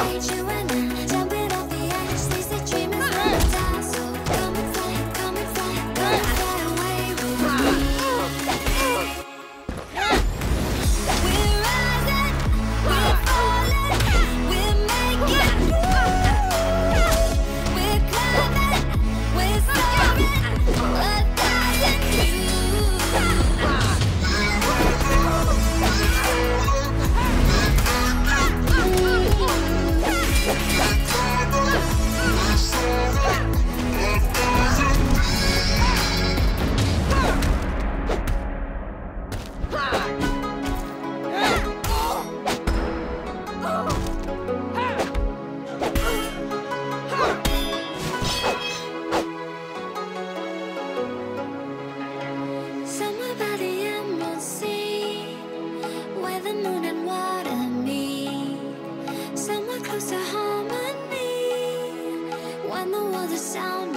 It's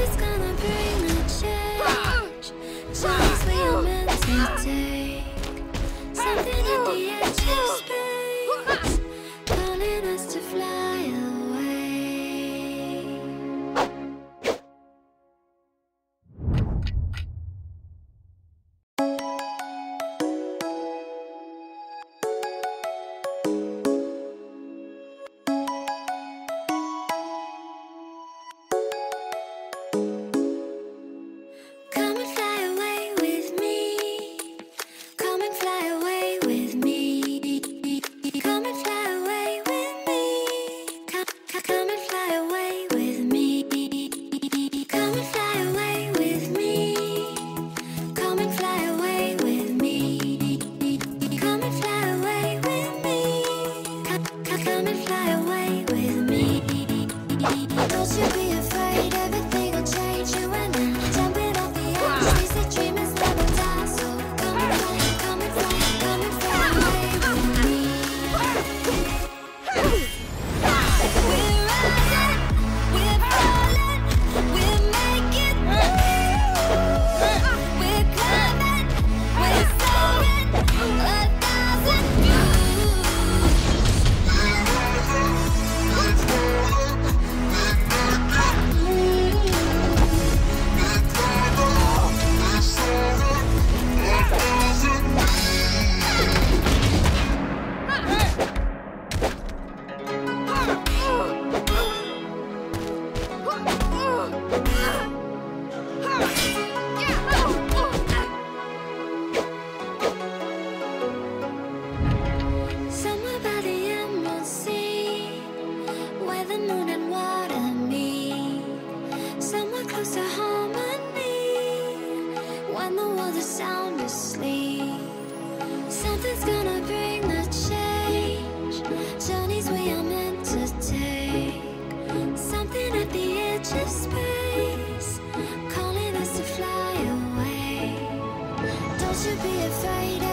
that's gonna bring a change. We are meant to take. Something at the end. The sound asleep. Something's gonna bring the change. Journeys we are meant to take. Something at the edge of space, calling us to fly away. Don't you be afraid.